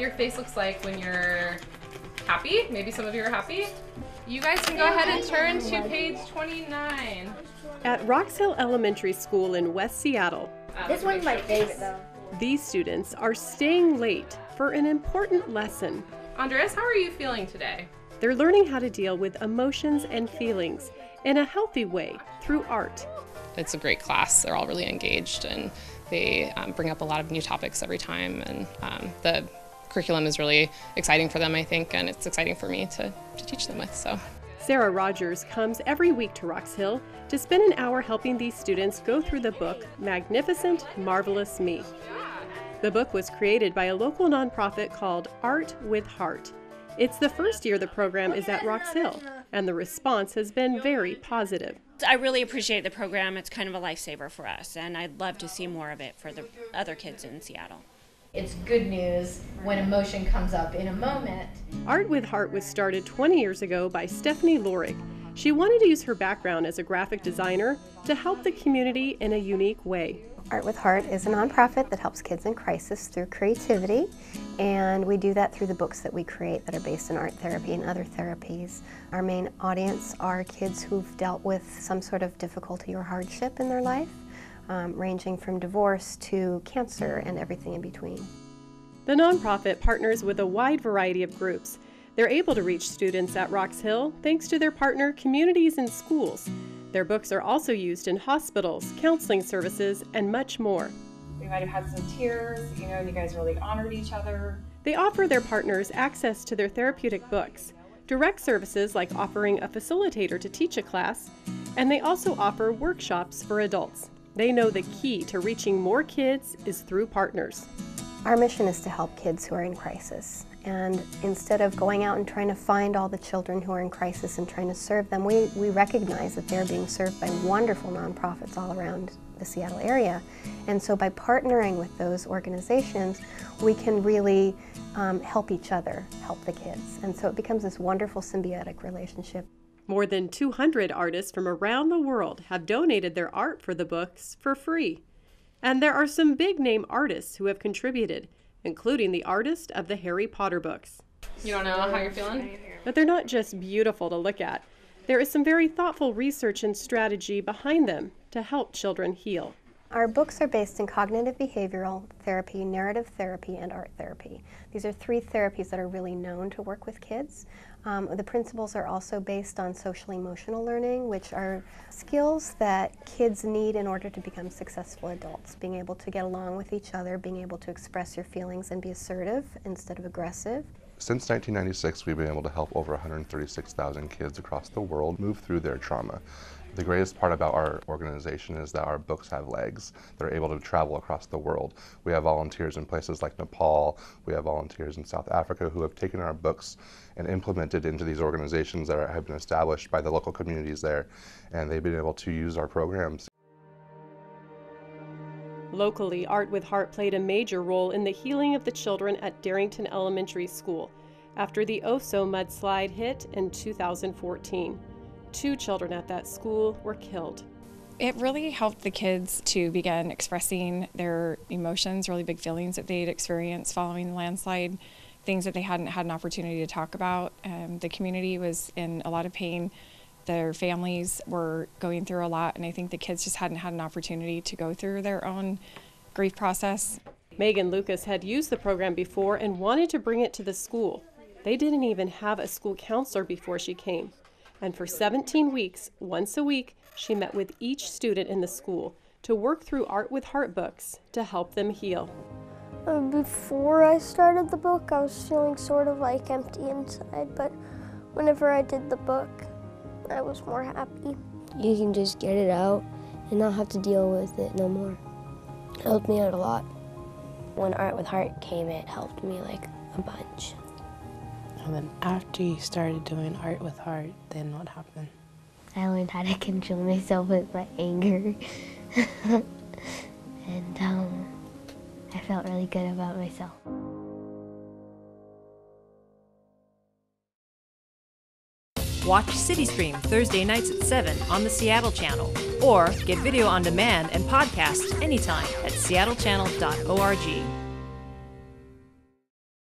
your face looks like when you're happy. Maybe some of you are happy. You guys can go ahead and turn to page 29. At Roxhill Elementary School in West Seattle, This one's my favorite though. these students are staying late for an important lesson. Andres, how are you feeling today? They're learning how to deal with emotions and feelings in a healthy way through art. It's a great class. They're all really engaged and they um, bring up a lot of new topics every time. And um, the curriculum is really exciting for them, I think, and it's exciting for me to, to teach them with. So. Sarah Rogers comes every week to Roxhill to spend an hour helping these students go through the book Magnificent, Marvelous Me. The book was created by a local nonprofit called Art with Heart. It's the first year the program is at Roxhill, and the response has been very positive. I really appreciate the program. It's kind of a lifesaver for us, and I'd love to see more of it for the other kids in Seattle. It's good news when emotion comes up in a moment. Art with Heart was started 20 years ago by Steffanie Lorig. She wanted to use her background as a graphic designer to help the community in a unique way. Art with Heart is a nonprofit that helps kids in crisis through creativity, and we do that through the books that we create that are based in art therapy and other therapies. Our main audience are kids who've dealt with some sort of difficulty or hardship in their life, um, ranging from divorce to cancer and everything in between. The nonprofit partners with a wide variety of groups. They're able to reach students at Roxhill thanks to their partner communities and schools. Their books are also used in hospitals, counseling services, and much more. We might have had some tears, you know, you guys really honored each other. They offer their partners access to their therapeutic books, direct services like offering a facilitator to teach a class, and they also offer workshops for adults. They know the key to reaching more kids is through partners. Our mission is to help kids who are in crisis. And instead of going out and trying to find all the children who are in crisis and trying to serve them, we, we recognize that they're being served by wonderful nonprofits all around the Seattle area. And so by partnering with those organizations, we can really um, help each other, help the kids. And so it becomes this wonderful symbiotic relationship. More than 200 artists from around the world have donated their art for the books for free. And there are some big name artists who have contributed, including the artist of the Harry Potter books. You don't know how you're feeling? But they're not just beautiful to look at. There is some very thoughtful research and strategy behind them to help children heal. Our books are based in cognitive behavioral therapy, narrative therapy, and art therapy. These are three therapies that are really known to work with kids. Um, the principles are also based on social emotional learning, which are skills that kids need in order to become successful adults. Being able to get along with each other, being able to express your feelings and be assertive instead of aggressive. Since 1996, we've been able to help over 136,000 kids across the world move through their trauma. The greatest part about our organization is that our books have legs. They're able to travel across the world. We have volunteers in places like Nepal, we have volunteers in South Africa who have taken our books and implemented into these organizations that are, have been established by the local communities there, and they've been able to use our programs. Locally, Art with Heart played a major role in the healing of the children at Darrington Elementary School after the Oso mudslide hit in 2014. Two children at that school were killed. It really helped the kids to begin expressing their emotions, really big feelings that they'd experienced following the landslide, things that they hadn't had an opportunity to talk about. Um, the community was in a lot of pain. Their families were going through a lot, and I think the kids just hadn't had an opportunity to go through their own grief process. Megan Lucas had used the program before and wanted to bring it to the school. They didn't even have a school counselor before she came. And for 17 weeks, once a week, she met with each student in the school to work through Art with Heart books to help them heal. Uh, before I started the book, I was feeling sort of like empty inside, but whenever I did the book, I was more happy. You can just get it out and not have to deal with it no more. It helped me out a lot. When Art with Heart came, it helped me like a bunch. And then after you started doing Art with Heart, then what happened? I learned how to control myself with my anger. and um, I felt really good about myself. Watch City Stream Thursday nights at 7 on the Seattle Channel, or get video on demand and podcast anytime at seattlechannel.org.